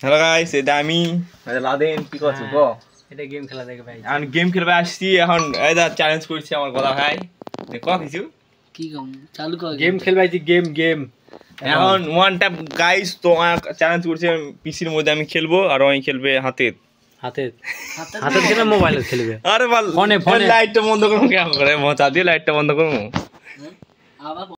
Hello guys এটা আমি। Laden কি করছ হ্যাঁ, গো এটা গেম খেলা দেখে ভাই আমি গেম খেলবে আসছি এখন এটা চ্যালেঞ্জ করছি আমার গলা ভাই। ক কিছু? কি কম? চালু কর গেম খেলবে আছি গেম গেম এখন ওয়ান ট্যাপ গাইস তো চ্যালেঞ্জ করছে পিসির মধ্যে আমি খেলব আর ওই খেলবে হাতের। হাতে হাতে খেলে মোবাইলে খেলবে আরে বল ফোনে, ফোনে। লাইটটা বন্ধ করব কেমন করে? মজা দিয়ে লাইটটা বন্ধ করব। হ্যাঁ? আবার